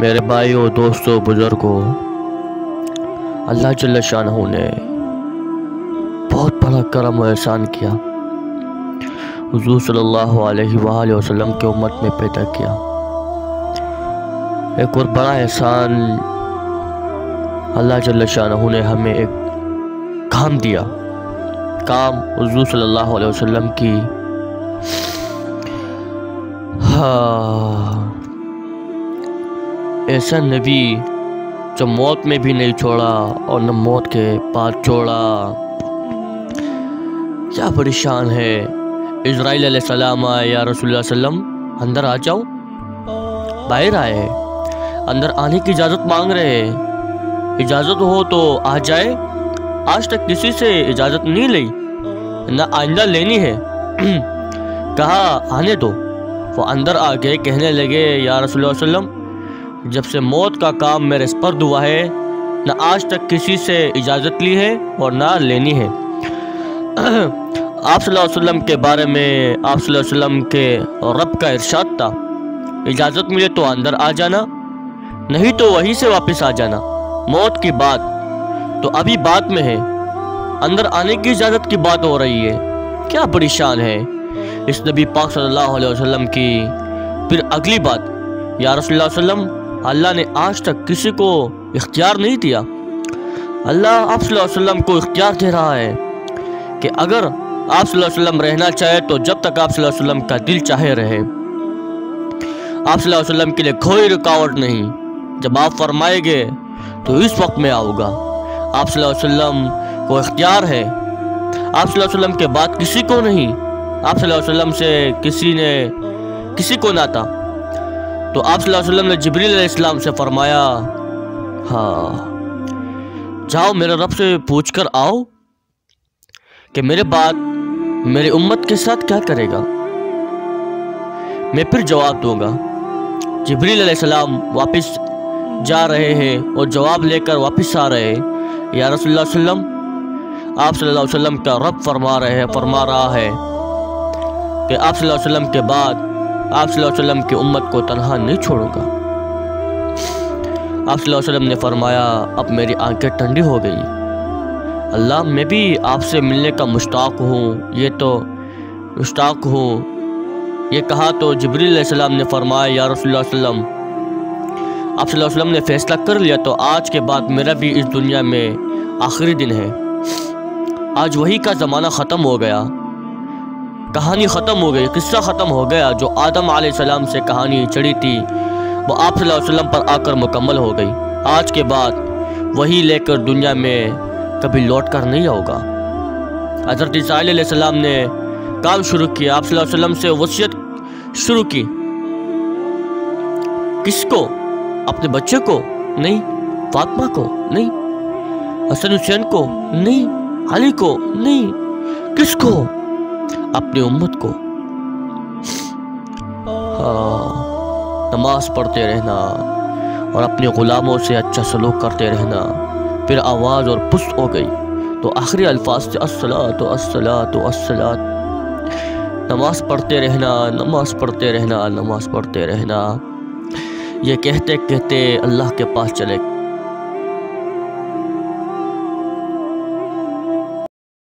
میرے بھائیوں، دوستوں، بزرگوں، اللہ جل شاہ نے بہت بڑا کرم و احسان کیا۔ حضور صلی اللہ علیہ وآلہ وسلم کے امت میں پیدا کیا۔ ایک اور بڑا احسان اللہ جل شاہ نے ہمیں ایک کام دیا۔ کام حضور صلی اللہ علیہ وسلم کی۔ ہاں۔ ایسا نبی جو موت میں بھی نہیں چھوڑا اور نہ موت کے بعد چھوڑا۔ کیا بڑی شان ہے؟ اسرائیل علیہ السلام آئے، یا رسول اللہ علیہ وسلم، اندر آ جاؤ۔ باہر آئے۔ اندر آنے کی اجازت مانگ رہے اجازت ہو تو آ جائے۔ آج تک کسی سے اجازت نہیں لی، نہ آئندہ لینی ہے۔ کہا، آنے دو۔ وہ اندر آ گئے، کہنے لگے، یا رسول اللہ علیہ وسلم جب سے موت کا کام میرے سپرد ہوا ہے، نہ آج تک کسی سے اجازت لی ہے اور نہ لینی ہے۔ آپ صلی اللہ علیہ وسلم کے بارے میں، آپ صلی اللہ علیہ وسلم کے رب کا ارشاد تھا۔ اجازت ملے تو اندر آ جانا، نہیں تو وہیں سے واپس آ جانا۔ موت کی بات تو ابھی بات میں ہے۔ اندر آنے کی اجازت کی بات ہو رہی ہے۔ کیا بڑی شان ہے۔ اس نبی پاک صلی اللہ علیہ وسلم کی پھر اگلی بات۔ یا رسول اللہ علیہ وسلم اللہ نے آج تک کسی کو اختیار نہیں دیا۔ اللہ آپ صلی اللہ علیہ وسلم کو اختیار دے رہا ہے کہ اگر آپ صلی اللہ علیہ وسلم رہنا چاہے تو جب تک آپ صلی اللہ علیہ وسلم کا دل چاہے رہے۔ آپ صلی اللہ علیہ وسلم کے لیے کوئی رکاوٹ نہیں۔ جب آپ فرمائے گے تو اس وقت میں آؤ گا۔ آپ صلی اللہ علیہ وسلم کو اختیار ہے۔ آپ صلی اللہ علیہ وسلم کے بعد کسی کو نہیں۔ آپ صلی اللہ علیہ وسلم سے کسی نے کسی کو نہ تھا۔ تو آپ صلی اللہ علیہ وسلم نے جبریل علیہ السلام سے فرمایا ہاں جاؤ میرے رب سے پوچھ کر آؤ کہ میرے بعد میری امت کے ساتھ کیا کرے گا۔ میں پھر جواب دوں گا۔ جبریل علیہ السلام واپس جا رہے ہیں اور جواب لے کر واپس آ رہے ہیں۔ یا رسول اللہ علیہ وسلم، آپ صلی اللہ علیہ وسلم کا رب فرما رہے ہیں فرما رہا ہے کہ آپ صلی اللہ علیہ وسلم کے بعد آپ صلی اللہ علیہ وسلم کی امت کو تنہا نہیں چھوڑوں گا۔ آپ صلی اللہ علیہ وسلم نے فرمایا، اب میری آنکھیں ٹھنڈی ہو گئی اللہ، میں بھی آپ سے ملنے کا مشتاق ہوں۔ یہ تو مشتاق ہوں۔ یہ کہا تو جبریل علیہ السلام نے فرمایا، یا رسول اللہ علیہ وسلم، آپ صلی اللہ علیہ وسلم نے فیصلہ کر لیا تو آج کے بعد میرا بھی اس دنیا میں آخری دن ہے۔ آج وہی کا زمانہ ختم ہو گیا۔ کہانی ختم ہو گئی، قصہ ختم ہو گیا جو آدم علیہ السلام سے کہانی چڑھی تھی، وہ آپ صلی اللہ علیہ وسلم پر آ کر مکمل ہو گئی۔ آج کے بعد وہی لے کر دنیا میں کبھی لوٹ کر نہیں ہوگا حضرت عیسیٰ علیہ السلام نے کام شروع کیا، آپ صلی اللہ علیہ وسلم سے وصیت شروع کی۔ کس کو؟ اپنے بچے کو؟ نہیں، فاطمہ کو؟ نہیں، حسن حسین کو؟ نہیں، علی کو؟ نہیں، کس کو؟ اپنی امت کو۔ ہاں، نماز پڑھتے رہنا اور اپنے غلاموں سے اچھا سلوک کرتے رہنا۔ پھر آواز اور پست ہو گئی۔ تو آخری الفاظ سے السلاۃ السلاۃ السلاۃ نماز پڑھتے رہنا، نماز پڑھتے رہنا، نماز پڑھتے رہنا۔ یہ کہتے کہتے اللہ کے پاس چلے